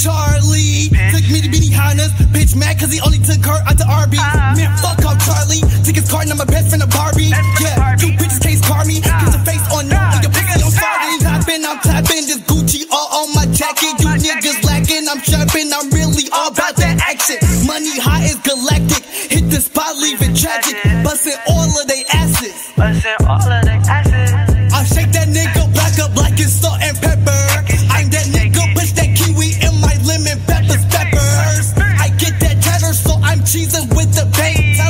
Charlie. Took me to Benihana's. Bitch mad cause he only took her out to R B. Uh, Man, fuck off Charlie. Took his card and I'm a best friend of Barbie. Yeah, Barbie. you bitches can't me. Uh, Get face on no, uh, your pussy on sorry. Tapping, I'm tapping. This Gucci all on my jacket. You niggas lacking. I'm shopping. I'm really all about that action. Money hot is galactic. Hit the spot, leave it tragic. Bustin' all of they asses. Bustin' all of they asses. tight.